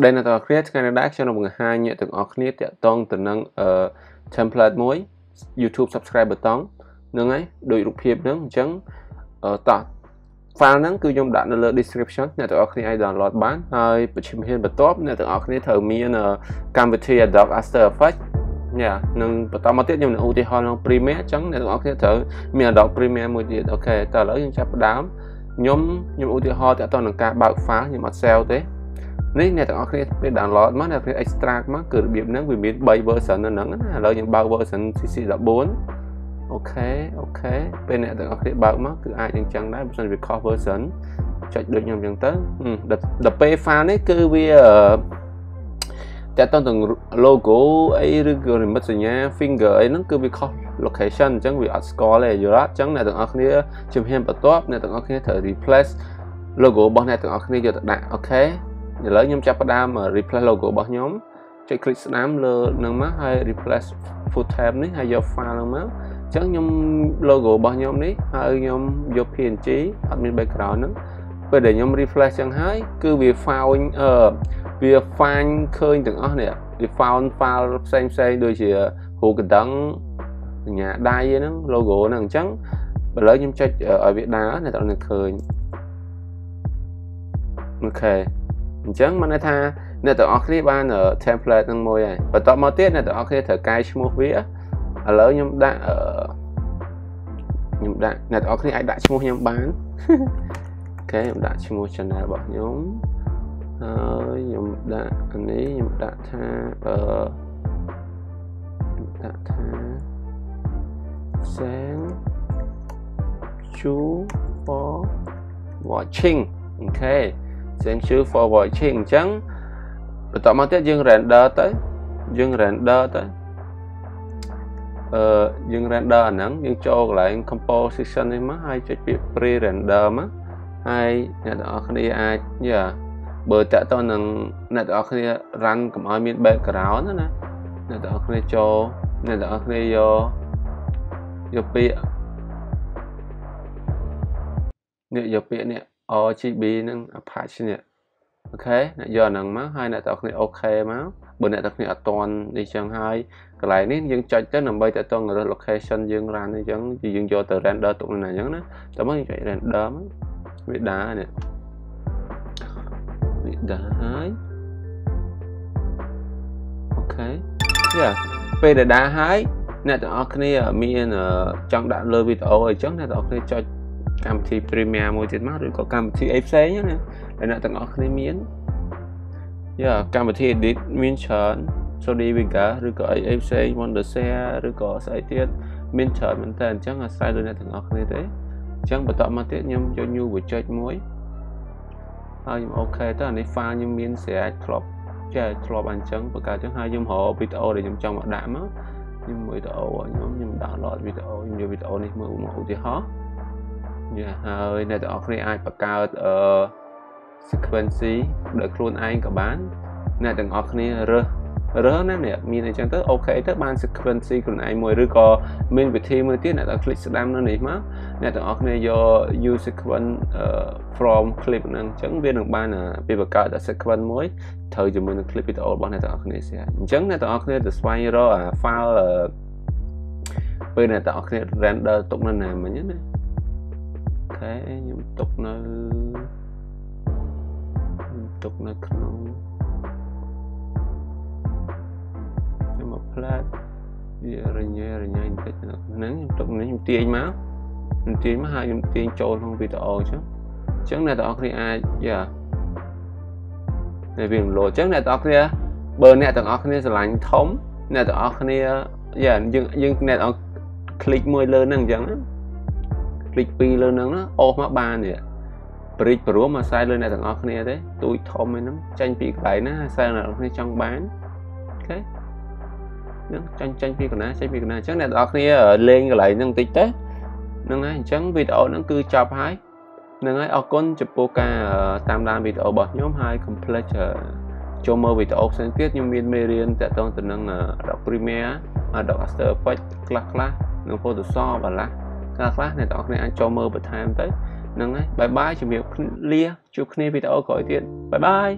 ស្តីអ្នកទាំងអស់គ្នាថ្ងៃនេះដែរខ្ញុំនឹងបង្ហាញអ្នកទាំងអស់គ្នាតាក់ទងទៅនឹងអឺ template មួយ YouTube subscribe button ហ្នឹងហើយដូចរូបភាពហ្នឹងអញ្ចឹងតោះ file ហ្នឹងគឺខ្ញុំដាក់នៅលើ description អ្នកទាំងអស់គ្នាអាច download បានហើយបញ្ជាហ៊ានបន្ទាប់អ្នកទាំងអស់គ្នាត្រូវមានកម្មវិធី Adobe After Effects យ៉ានឹងបន្តមកទៀតខ្ញុំនឹងឧទាហរណ៍ក្នុង Premiere អញ្ចឹងអ្នកទាំងអស់គ្នាត្រូវមាន Adobe Premiere មួយទៀតអូខេតើឥឡូវយើងចាប់ផ្ដើមខ្ញុំខ្ញុំឧទាហរណ៍តើតើនឹងការបើក file ខ្ញុំអត់ save ទេ នេះអ្នកទាំងអស់គ្នាពេល download មកអ្នកគ្នា extract មកគឺរបៀបហ្នឹងវាមាន3 version នៅហ្នឹងណាឥឡូវខ្ញុំបើក version CC 14អូខេអូខេពេលអ្នកទាំងអស់គ្នាបើកមកគឺអាចនឹងចឹងដែរបើមិនវាខុស version ចុចដូចខ្ញុំចឹងទៅដល់ពេល file នេះគឺវាតែតទាំង logo អីឬក៏និមិត្តសញ្ញា finger អីហ្នឹងគឺវាខុស location អញ្ចឹងវាអត់ស្គាល់ទេយល់អត់អញ្ចឹងអ្នកទាំងអស់គ្នាជំហានបន្ទាប់អ្នកទាំងអស់គ្នាត្រូវ replace logo របស់អ្នកទាំងអស់គ្នាយកទៅដាក់អូខេ ឥឡូវខ្ញុំចាប់ផ្ដើម replace logo របស់ខ្ញុំចុច click ស្ដាំលើនឹងមកហើយ replace full tab នេះហើយយក file ហ្នឹងមកអញ្ចឹងខ្ញុំ logo របស់ខ្ញុំនេះហើយខ្ញុំយក PNG អត់មាន background ហ្នឹងពេលដែលខ្ញុំ refresh ចឹងហើយគឺវា found អឺវា find ឃើញទាំងអស់នេះវា found file ផ្សេងផ្សេងដូចជារូបកណ្ដឹងសញ្ញាដៃហ្នឹង logo ហ្នឹងអញ្ចឹងឥឡូវខ្ញុំចុចឲ្យវាដើរអ្នកទាំងនឹងឃើញអូខេ អញ្ចឹងមិនន័យថាអ្នកទាំងអស់គ្នាបាន template ហ្នឹងមួយហើយបន្ទាប់មកទៀតអ្នកទាំងអស់គ្នាត្រូវកែឈ្មោះវាឥឡូវខ្ញុំដាក់ខ្ញុំដាក់អ្នកទាំងអស់គ្នាអាចដាក់ឈ្មោះខ្ញុំបានអូខេខ្ញុំដាក់ឈ្មោះ channel របស់ខ្ញុំហើយខ្ញុំដាក់អានេះខ្ញុំដាក់ថាអឺខ្ញុំដាក់ថា thank you for watching អូខេ thank you for watching អញ្ចឹងបន្តមកទៀតយើង render ទៅយើង render ទៅអឺយើង render អាហ្នឹងយើងចូលកន្លែង composition នេះមកហើយចុចពាក្យ pre render មកហើយអ្នកទាំងអស់គ្នាអាចយ៉ាបើតើតើនឹងអ្នកទាំងអស់គ្នា run កុំឲ្យមាន background ណាអ្នកទាំងអស់គ្នាចូលអ្នកទាំងអស់គ្នាយកយកពាក្យនេះយកពាក្យនេះ RGB នឹង Apache នេះអូខេអ្នកយកអាហ្នឹងមកហើយអ្នកទាំងអស់គ្នាអូខេមកបើអ្នកទាំងគ្នាអត់តន់នេះចឹងហើយកន្លែងនេះយើងចុចទៅដើម្បីតទៅរើស location យើង run អញ្ចឹងយើងយកទៅ render ទុកនៅណាអញ្ចឹងណាតើមកយើងចុច render មកវាដើរនេះវាដើរហើយអូខេយ៉ាពេលដែលដើរហើយអ្នកទាំងអស់គ្នាមានចង់ដាក់លើវីដេអូអីចឹងអ្នកទាំងអស់គ្នាចុច កម្មវិធី Premiere មួយទៀតមកឬក៏កម្មវិធីអីផ្សេងណាដែលអ្នកទាំងអស់គ្នាមានយ៉ាកម្មវិធី edit មានច្រើន Sony Vega ឬក៏អីអីផ្សេង Wondershare ឬក៏ស្អីទៀតមានច្រើនមែនតើអញ្ចឹងអាស្រ័យលើអ្នកទាំងអស់គ្នាទេអញ្ចឹងបន្តមកទៀតខ្ញុំយក new project មួយហើយខ្ញុំអូខេទៅអានេះ file ខ្ញុំមានស្រេចធ្លាប់ចេះធ្លាប់អញ្ចឹងបង្កើតអញ្ចឹងហើយខ្ញុំរកវីដេអូដែលខ្ញុំចង់មកដាក់មកខ្ញុំវីដេអូខ្ញុំខ្ញុំ download វីដេអូខ្ញុំយកវីដេអូនេះមកមកឧទាហរណ៍ យ៉ាហើយអ្នកទាំងអស់គ្នាអាចបង្កើតអឺ sequence ដោយខ្លួនឯងក៏បានអ្នកទាំងអស់គ្នារើសរើសណានេះមានអញ្ចឹងទៅអូខេទៅបាន sequence ខ្លួនឯងមួយឬក៏មានវិធីមួយទៀតអ្នកដល់ click ស្ដាំនៅនេះមកអ្នកទាំងអស់គ្នាយក use sequence from clip ហ្នឹងអញ្ចឹងវានឹងបានពីបង្កើត sequence មួយត្រូវជាមួយនឹង clip វីដេអូរបស់អ្នកទាំងអស់គ្នាស្អាតអញ្ចឹងអ្នកទាំងអស់គ្នាទៅស្វែងរកអា file ពេលអ្នកទាំងអស់គ្នា render ទុកនៅណាមិញណាអូ ខេខ្ញុំទុកនៅទុកនៅក្នុងខ្ញុំមកផ្លាតវារញ៉េរញ៉ៃបន្តិចហ្នឹងខ្ញុំទុកនេះខ្ញុំទាញមកខ្ញុំទាញមកហើយខ្ញុំទាញចូលក្នុងវីដេអូអញ្ចឹងអញ្ចឹងអ្នកទាំងអស់គ្នាអាចយ៉ាតែវាលោអញ្ចឹងអ្នកទាំងអស់គ្នាបើអ្នកទាំងអស់គ្នាស្រឡាញ់ធំអ្នកទាំងអស់គ្នាយ៉ាយើងយើងអ្នកទាំងអស់ click មួយលើហ្នឹងអញ្ចឹង click ពីរលើហ្នឹងអូសមកបាននេះបរិចព្រមអាស្រ័យលើអ្នកទាំងអស់គ្នាទេទូចធំហ្នឹងចាញ់ពីកន្លែងណាអាស្រ័យអ្នកទាំងគ្នាចង់បានអូខេហ្នឹងចាញ់ចាញ់ពីកណ្ណាចាញ់ពីកណ្ណាអញ្ចឹងអ្នកទាំងអស់គ្នាលេងកន្លែងហ្នឹងបន្តិចទៅហ្នឹងហើយអញ្ចឹងវីដេអូហ្នឹងគឺចប់ហើយហ្នឹងហើយអរគុណចំពោះការតាមដានវីដេអូរបស់ខ្ញុំហើយកុំភ្លេចចូលមើលវីដេអូផ្សេងទៀតខ្ញុំមានមេរៀនតាក់ទងទៅនឹង Adobe Premiere Adobe After Effects ខ្លះខ្លះនិង Photoshop អាឡា ខ្លះខ្លះអ្នកទាំងអស់គ្នាអាចចូលមើលបន្ថែមទៅហ្នឹងហើយបាយបាយជំរាបលាជួបគ្នាវីដេអូក្រោយទៀតបាយបាយ